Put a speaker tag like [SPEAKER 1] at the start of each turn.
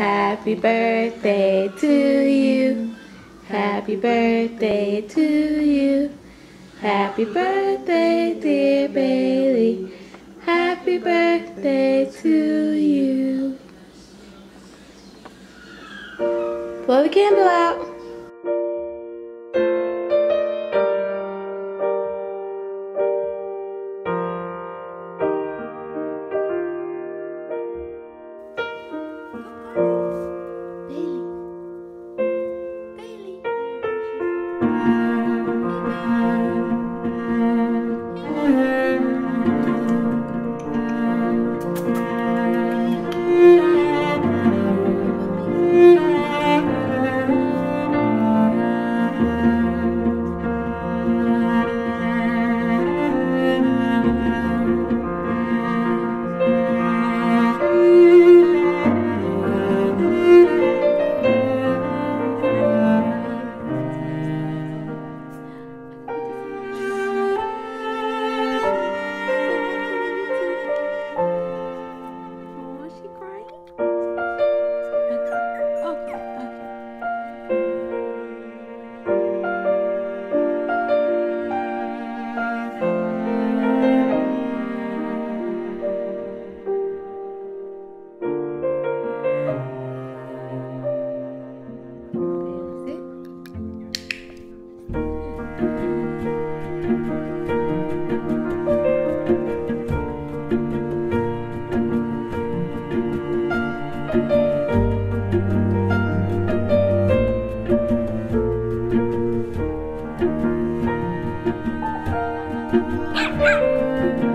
[SPEAKER 1] Happy birthday to you. Happy birthday to you. Happy birthday, dear Bailee. Happy birthday to you. Blow the candle out. Ah!